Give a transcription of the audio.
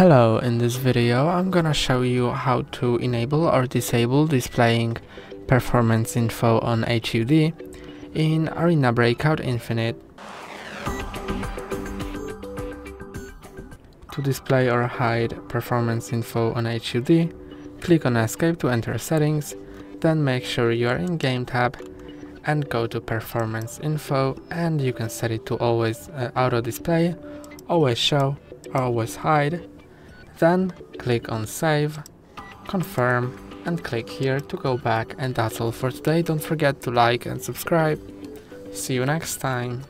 Hello, in this video I'm gonna show you how to enable or disable displaying performance info on HUD in Arena Breakout Infinite. To display or hide performance info on HUD, click on Escape to enter settings, then make sure you are in Game tab and go to Performance Info and you can set it to always uh, auto display, always show, always hide then click on save, confirm and click here to go back and that's all for today. Don't forget to like and subscribe. See you next time.